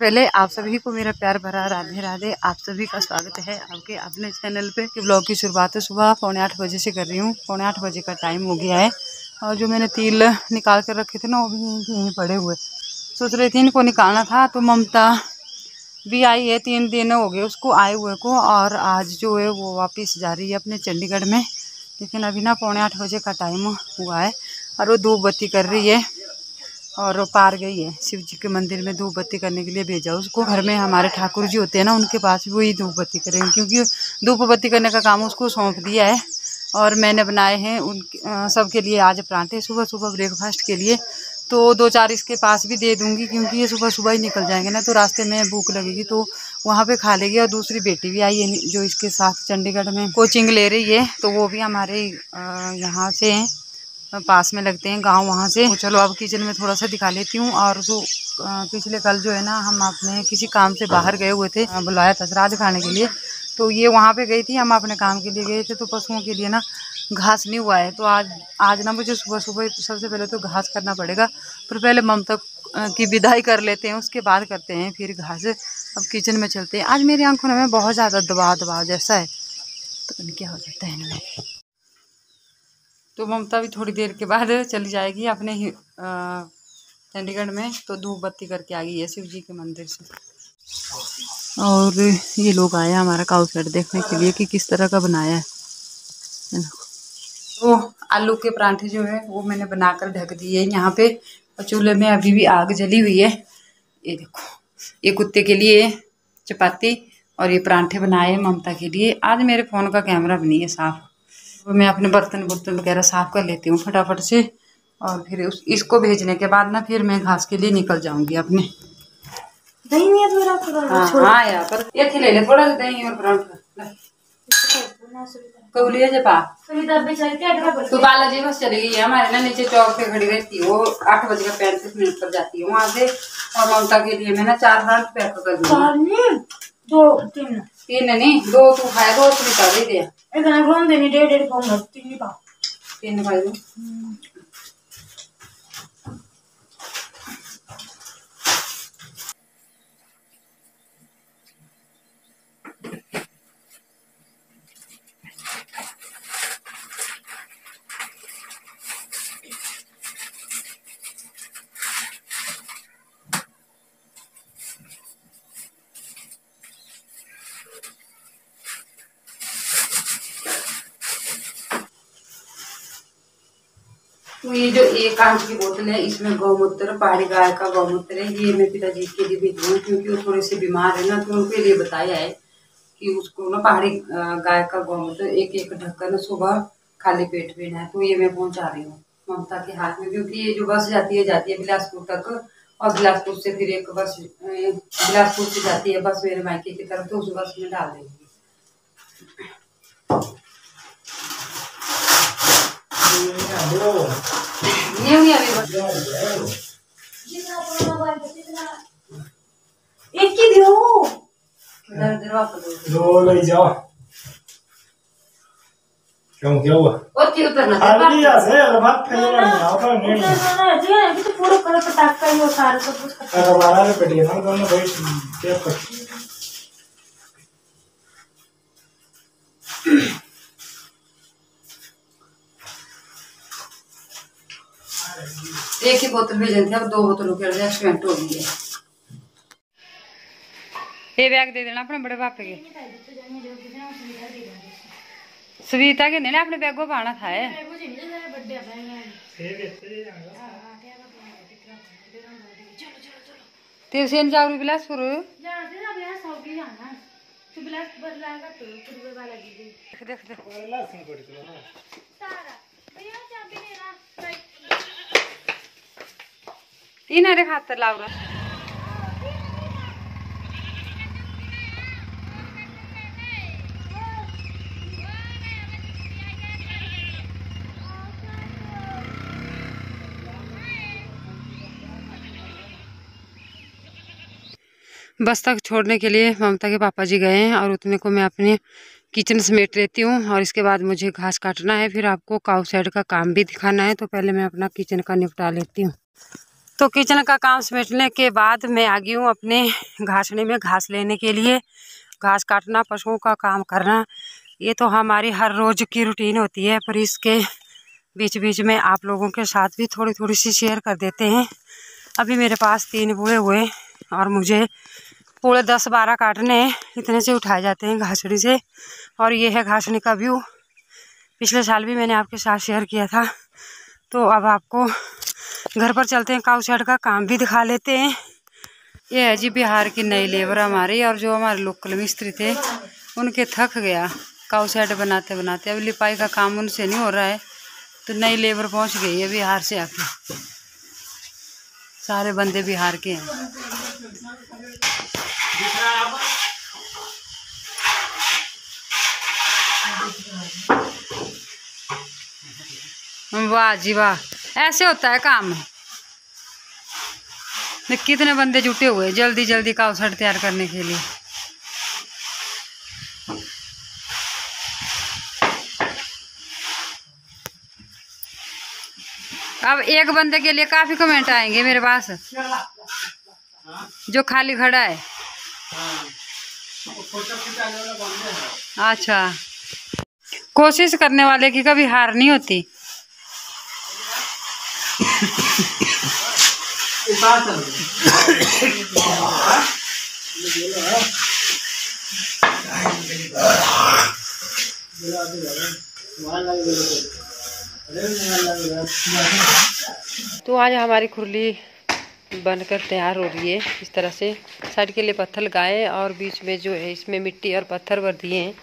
पहले आप सभी को मेरा प्यार भरा राधे राधे। आप सभी का स्वागत है आपके अपने चैनल पे। कि ब्लॉग की शुरुआत है सुबह पौने आठ बजे से कर रही हूँ। पौने आठ बजे का टाइम हो गया है। और जो मैंने तिल निकाल कर रखे थे ना, वो भी यहीं यहीं पड़े हुए। सोच रही थी इनको निकालना था तो ममता भी आई है, तीन दिन हो गए उसको आए हुए को। और आज जो है वो वापस जा रही है अपने चंडीगढ़ में। लेकिन अभी ना पौने आठ बजे का टाइम हुआ है। और वो धूप बत्ती कर रही है। और पार गई है। शिव जी के मंदिर में धूप बत्ती करने के लिए भेजा। उसको घर में हमारे ठाकुर जी होते हैं ना, उनके पास भी वही धूप बत्ती करेंगे, क्योंकि धूप बत्ती करने का काम उसको सौंप दिया है। और मैंने बनाए हैं उन सबके लिए आज परांठे सुबह सुबह ब्रेकफास्ट के लिए तो दो चार इसके पास भी दे दूँगी, क्योंकि ये सुबह सुबह ही निकल जाएँगे ना तो रास्ते में भूख लगेगी तो वहाँ पे खा लेगी। और दूसरी बेटी भी आई है, जो इसके साथ चंडीगढ़ में कोचिंग ले रही है तो वो भी हमारे यहाँ से हैं। पास में लगते हैं गाँव वहाँ से। तो चलो अब किचन में थोड़ा सा दिखा लेती हूँ। और जो पिछले कल जो है ना, हम अपने किसी काम से बाहर गए हुए थे बुलाया था श्राद्ध खाने के लिए। तो ये वहाँ पे गई थी, हम अपने काम के लिए गए थे। तो पशुओं के लिए ना घास नहीं हुआ है। तो आज आज ना मुझे सुबह सुबह सबसे पहले तो घास करना पड़ेगा। पर पहले ममता की विदाई कर लेते हैं, उसके बाद करते हैं फिर घास। अब किचन में चलते हैं। आज मेरी आँखों में बहुत ज़्यादा दबाव दबाव जैसा है। तो क्या हो जाता है। तो ममता भी थोड़ी देर के बाद चली जाएगी अपने ही चंडीगढ़ में तो धूप बत्ती करके आ गई है शिव जी के मंदिर से। और ये लोग आए हमारा काउ सेट देखने के लिए कि किस तरह का बनाया है। वो आलू के परांठे जो है, वो मैंने बनाकर ढक दिए यहाँ पे। और चूल्हे में अभी भी आग जली हुई है। ये देखो, ये कुत्ते के लिए चपाती और ये परांठे बनाए ममता के लिए। आज मेरे फ़ोन का कैमरा भी नहीं है, साफ़। तो मैं अपने बर्तन बुर्तन वगैरह साफ़ कर लेती हूँ फटाफट से। और फिर उस इसको भेजने के बाद ना फिर मैं घास के लिए निकल जाऊँगी अपने। दही नहीं है हाँ हाँ पर। ये ले ले थोड़ा दही और पराठा कौली जपा? तो बालाजी बस चली गई है हमारे ना नीचे चौक पे खड़ी रहती है वो आठ बजे का पैंतीस मिनट पर जाती है वहाँ से और ममता के लिए मैं ना चार बार पैक कर दूँगी। दो तीन तीन नहीं दो तू खाए दो सुनीता दे दे एक ना ग्रोन देनी डेढ़ डेढ़ पाऊँगा तीन ही पाओ तीन खाई दो तो ये जो एक कांच की बोतल है, इसमें गौमूत्र पहाड़ी गाय का गौमूत्र है। ये मैं पिताजी के लिए रही हूँ, क्योंकि वो थोड़े से बीमार है ना तो उनके लिए बताया है कि उसको ना पहाड़ी गाय का गौमूत्र एक एक ढक्कन सुबह खाली पेट पीना है तो ये मैं पहुँचा रही हूँ ममता के हाथ में, क्योंकि ये जो बस जाती है जाती है बिलासपुर तक, और बिलासपुर से फिर एक बस बिलासपुर से जाती है बस मेरे मायके की तरफ़ तो उस बस में डाल देंगे। एक ही दो दो ले जाओ क्यों क्या हुआ और क्यों उतरना अभी ऐसे अलबात फैल रही है। आप नहीं जी अभी तो पूरा पूरा पटाखा ही वो सारा सब कुछ अगर वाला रे बैठिए ना दोनों भाई क्या कर एक ही बोतल भेजन थे अब दो बोतलों के एडजस्टमेंट हो गई है। ये बैग दे देना अपने बड़े पापे के। सविता के ने अपने बैगो पाना था है तिरसेन जाऊ बिलासपुर? देख देख देख। इनारे खातर लावरा बस तक छोड़ने के लिए ममता के पापा जी गए हैं और उतने को मैं अपने किचन समेट लेती हूँ और इसके बाद मुझे घास काटना है, फिर आपको काउ साइड का काम भी दिखाना है तो पहले मैं अपना किचन का निपटा लेती हूँ। तो किचन का काम समेटने के बाद मैं आ गई हूँ अपने घासने में घास लेने के लिए। घास काटना, पशुओं का काम करना, ये तो हमारी हर रोज़ की रूटीन होती है, पर इसके बीच बीच में आप लोगों के साथ भी थोड़ी थोड़ी सी शेयर कर देते हैं। अभी मेरे पास तीन बूढ़े हुए और मुझे पूरे दस बारह काटने इतने से उठाए जाते हैं घासड़ी से, और ये है घासड़ी का व्यू। पिछले साल भी मैंने आपके साथ शेयर किया था तो अब आपको घर पर चलते हैं काउ शेड का काम भी दिखा लेते हैं। ये है जी बिहार की नई लेबर हमारी और जो हमारे लोकल मिस्त्री थे, उनके थक गया काउ शेड बनाते बनाते। अभी लिपाई का काम उनसे नहीं हो रहा है तो नई लेबर पहुँच गई है बिहार से आके। सारे बंदे बिहार के हैं। वाह जी वाह। ऐसे होता है काम। कितने बंदे जुटे हुए जल्दी जल्दी सेट तैयार करने के लिए। अब एक बंदे के लिए काफ़ी कमेंट आएँगे मेरे पास, जो खाली खड़ा है। अच्छा। कोशिश करने वाले की कभी हार नहीं होती। तो आज हमारी खुरली बनकर तैयार हो रही है इस तरह से। साइड के लिए पत्थर लगाए और बीच में जो है, इसमें मिट्टी और पत्थर भर दिए हैं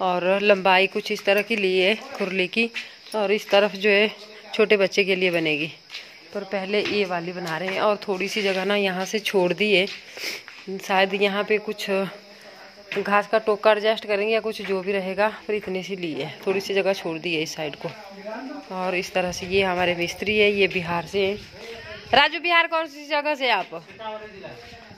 और लंबाई कुछ इस तरह की ली है खुरली की और इस तरफ़ जो है, छोटे बच्चे के लिए बनेगी। पर पहले ये वाली बना रहे हैं और थोड़ी सी जगह ना यहाँ से छोड़ दी है। शायद यहाँ पे कुछ घास का टोका एडजस्ट करेंगे या कुछ जो भी रहेगा, पर इतनी सी ली है। थोड़ी सी जगह छोड़ दी है इस साइड को। और इस तरह से ये हमारे मिस्त्री है, ये बिहार से है। राजू, बिहार कौन सी जगह से आप?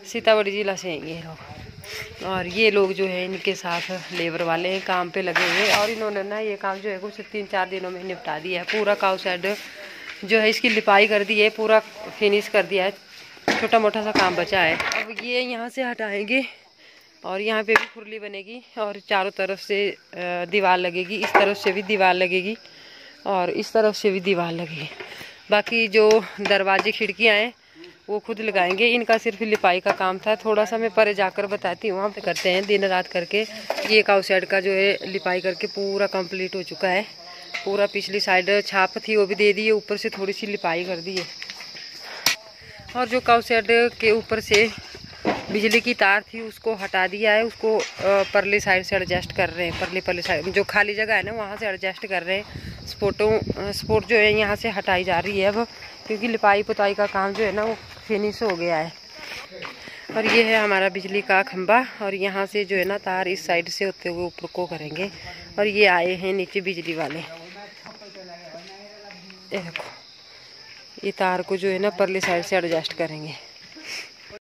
सीतामढ़ी जिला से हैं ये लोग। और ये लोग जो है, इनके साथ लेबर वाले हैं, काम पे लगे हुए और इन्होंने ना ये काम जो है कुछ तीन चार दिनों में निपटा दिया है। पूरा काउ साइड जो है इसकी लिपाई कर दी है, पूरा फिनिश कर दिया है। छोटा मोटा सा काम बचा है। अब ये यहाँ से हटाएँगे और यहाँ पे भी खुरली बनेगी और चारों तरफ़ से दीवार लगेगी। इस तरफ़ से भी दीवार लगेगी और इस तरफ़ से भी दीवार लगेगी। बाकी जो दरवाजे, खिड़कियाँ हैं, वो खुद लगाएँगे। इनका सिर्फ़ लिपाई का काम था। थोड़ा सा मैं परे जाकर बताती हूँ। वहाँ पे करते हैं दिन रात करके। ये काउ साइड का जो है लिपाई करके पूरा कंप्लीट हो चुका है। पूरा पिछली साइड छाप थी, वो भी दे दी है, ऊपर से थोड़ी सी लिपाई कर दी है। और जो काउ सेड के ऊपर से बिजली की तार थी, उसको हटा दिया है, उसको परली साइड से एडजस्ट कर रहे हैं, परली परली साइड, जो खाली जगह है ना, वहाँ से एडजस्ट कर रहे हैं। स्पोर्टों स्पोर्ट जो है, यहाँ से हटाई जा रही है अब, क्योंकि लिपाई पुताई का काम जो है ना, वो फिनिश हो गया है। और ये है हमारा बिजली का खंबा, और यहाँ से जो है ना, तार इस साइड से होते हुए ऊपर को करेंगे, और ये आए हैं नीचे बिजली वाले। ये देखो ये तार को जो है ना परली साइड से एडजस्ट करेंगे।